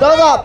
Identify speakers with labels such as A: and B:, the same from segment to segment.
A: 等等，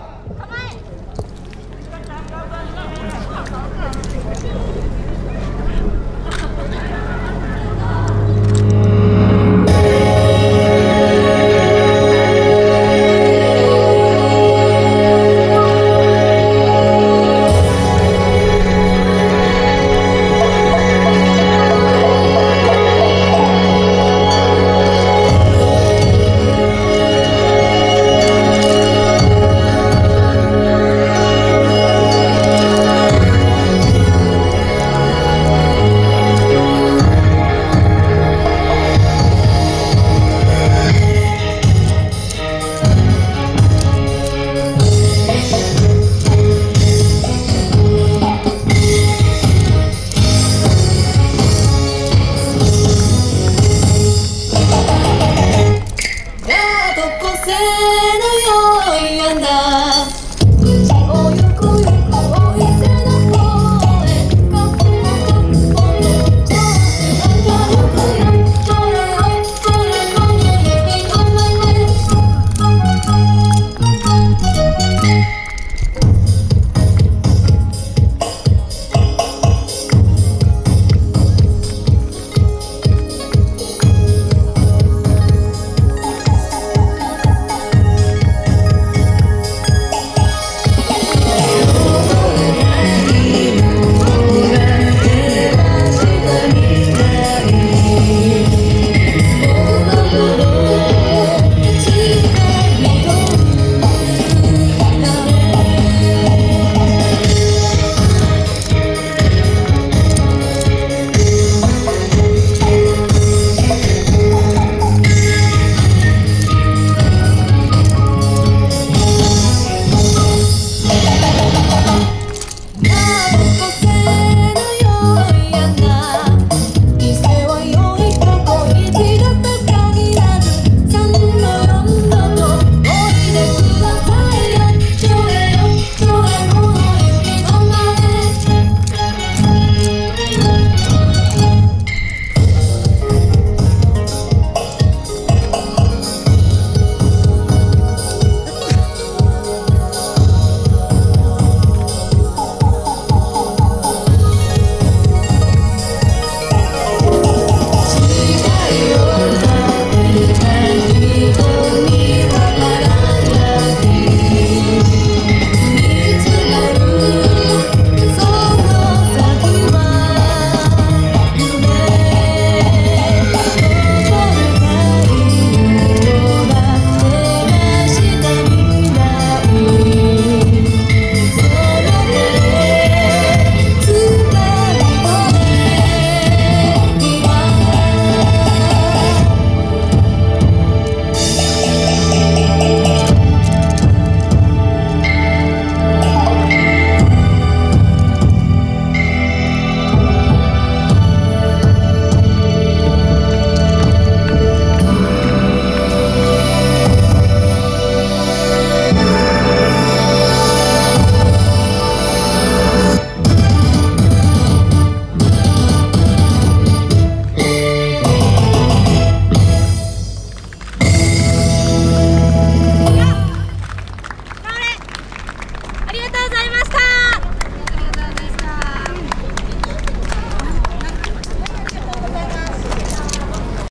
B: 能永远的。